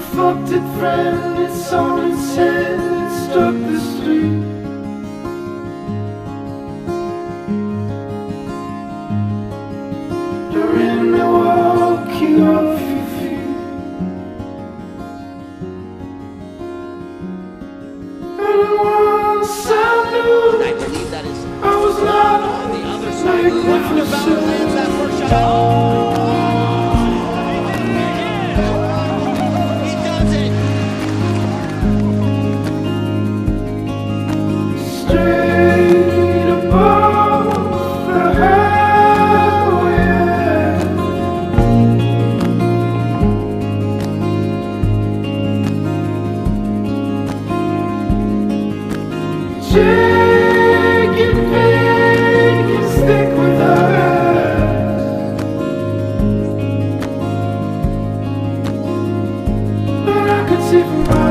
friend, it's on its head, it struck the street. During the walking off your feet. And once I knew I believe that is I was not on the other side. Left about wins that first shot. to run.